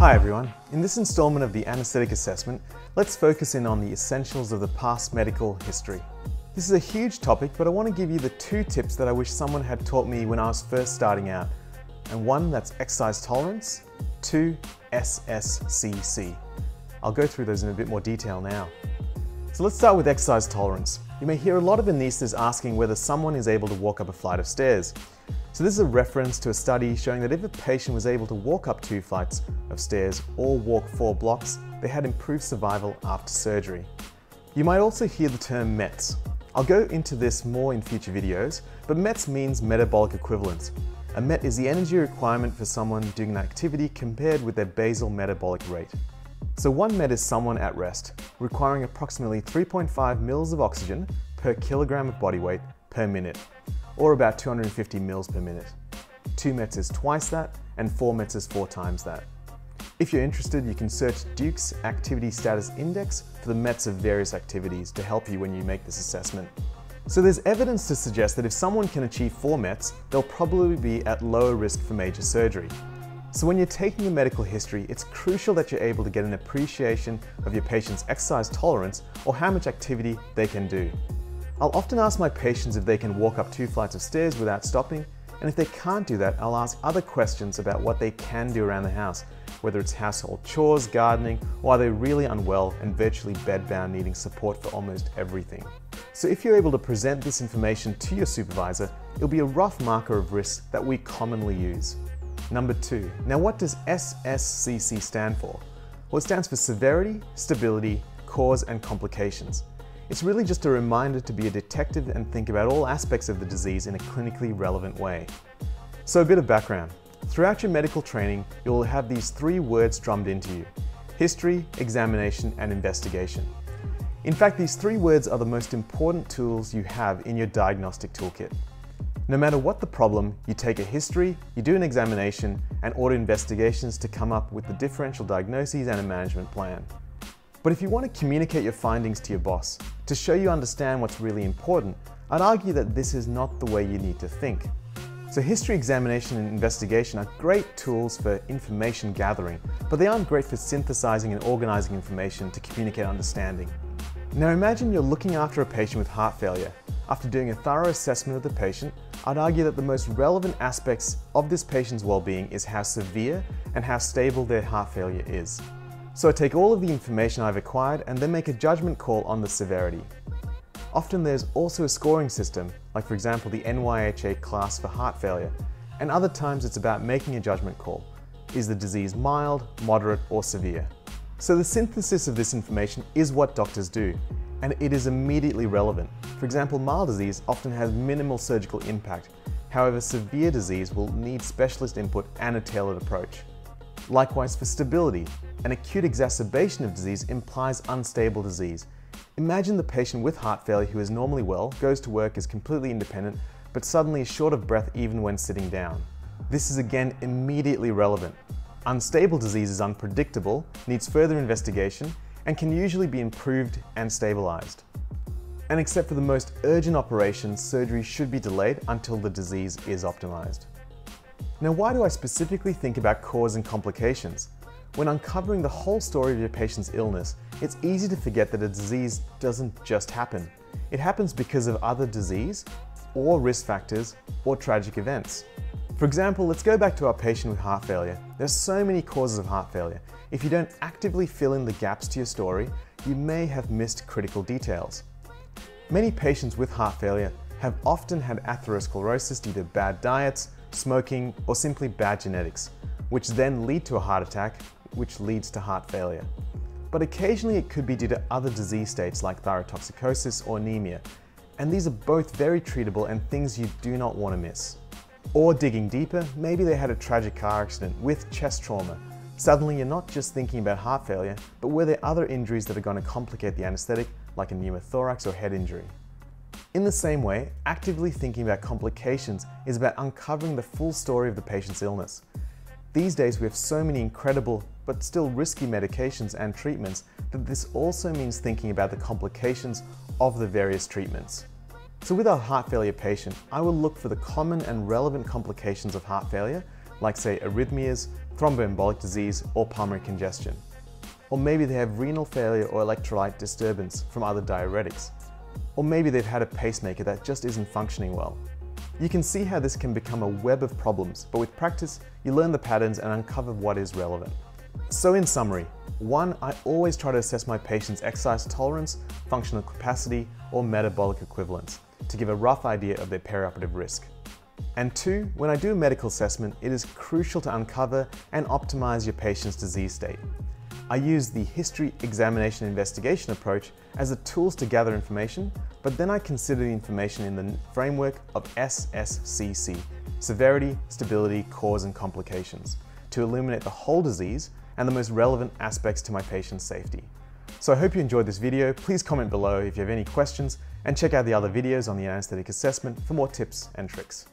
Hi everyone. In this installment of the Anesthetic Assessment, let's focus in on the essentials of the past medical history. This is a huge topic, but I want to give you the two tips that I wish someone had taught me when I was first starting out. And one, that's exercise tolerance. Two, SSCC. I'll go through those in a bit more detail now. So let's start with exercise tolerance. You may hear a lot of anaesthetists asking whether someone is able to walk up a flight of stairs. So this is a reference to a study showing that if a patient was able to walk up two flights of stairs or walk four blocks, they had improved survival after surgery. You might also hear the term METs. I'll go into this more in future videos, but METs means metabolic equivalence. A MET is the energy requirement for someone doing an activity compared with their basal metabolic rate. So one MET is someone at rest, requiring approximately 3.5 mils of oxygen per kilogram of body weight per minute or about 250 mils per minute. 2 METs is twice that, and 4 METs is 4 times that. If you're interested, you can search Duke's Activity Status Index for the METs of various activities to help you when you make this assessment. So there's evidence to suggest that if someone can achieve 4 METs, they'll probably be at lower risk for major surgery. So when you're taking a medical history, it's crucial that you're able to get an appreciation of your patient's exercise tolerance or how much activity they can do. I'll often ask my patients if they can walk up two flights of stairs without stopping, and if they can't do that, I'll ask other questions about what they can do around the house, whether it's household chores, gardening, or are they really unwell and virtually bedbound needing support for almost everything. So if you're able to present this information to your supervisor, it'll be a rough marker of risk that we commonly use. Number two, now what does SSCC stand for? Well, it stands for severity, stability, cause, and complications. It's really just a reminder to be a detective and think about all aspects of the disease in a clinically relevant way. So a bit of background. Throughout your medical training, you'll have these three words drummed into you. History, examination, and investigation. In fact, these three words are the most important tools you have in your diagnostic toolkit. No matter what the problem, you take a history, you do an examination, and order investigations to come up with the differential diagnoses and a management plan. But if you want to communicate your findings to your boss, to show you understand what's really important, I'd argue that this is not the way you need to think. So history examination and investigation are great tools for information gathering, but they aren't great for synthesizing and organizing information to communicate understanding. Now imagine you're looking after a patient with heart failure. After doing a thorough assessment of the patient, I'd argue that the most relevant aspects of this patient's well-being is how severe and how stable their heart failure is. So I take all of the information I've acquired and then make a judgment call on the severity. Often there's also a scoring system, like for example the NYHA class for heart failure, and other times it's about making a judgment call. Is the disease mild, moderate, or severe? So the synthesis of this information is what doctors do, and it is immediately relevant. For example, mild disease often has minimal surgical impact. However, severe disease will need specialist input and a tailored approach. Likewise for stability, an acute exacerbation of disease implies unstable disease. Imagine the patient with heart failure who is normally well, goes to work, is completely independent, but suddenly is short of breath even when sitting down. This is again immediately relevant. Unstable disease is unpredictable, needs further investigation, and can usually be improved and stabilized. And except for the most urgent operations, surgery should be delayed until the disease is optimized. Now why do I specifically think about cause and complications? When uncovering the whole story of your patient's illness, it's easy to forget that a disease doesn't just happen. It happens because of other disease, or risk factors, or tragic events. For example, let's go back to our patient with heart failure. There's so many causes of heart failure. If you don't actively fill in the gaps to your story, you may have missed critical details. Many patients with heart failure have often had atherosclerosis due to bad diets, smoking, or simply bad genetics, which then lead to a heart attack which leads to heart failure. But occasionally it could be due to other disease states like thyrotoxicosis or anemia, and these are both very treatable and things you do not want to miss. Or digging deeper, maybe they had a tragic car accident with chest trauma. Suddenly you're not just thinking about heart failure, but were there other injuries that are going to complicate the anesthetic, like a pneumothorax or head injury? In the same way, actively thinking about complications is about uncovering the full story of the patient's illness. These days we have so many incredible but still risky medications and treatments that this also means thinking about the complications of the various treatments. So with our heart failure patient, I will look for the common and relevant complications of heart failure, like say arrhythmias, thromboembolic disease, or pulmonary congestion. Or maybe they have renal failure or electrolyte disturbance from other diuretics. Or maybe they've had a pacemaker that just isn't functioning well. You can see how this can become a web of problems, but with practice, you learn the patterns and uncover what is relevant. So in summary, one, I always try to assess my patient's exercise tolerance, functional capacity, or metabolic equivalence to give a rough idea of their perioperative risk. And two, when I do a medical assessment, it is crucial to uncover and optimize your patient's disease state. I use the history examination investigation approach as the tools to gather information, but then I consider the information in the framework of SSCC, severity, stability, cause and complications, to illuminate the whole disease and the most relevant aspects to my patient's safety. So I hope you enjoyed this video. Please comment below if you have any questions and check out the other videos on the anesthetic assessment for more tips and tricks.